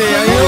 Namaste.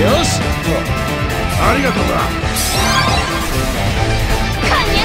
よし。ありがとうだカニャ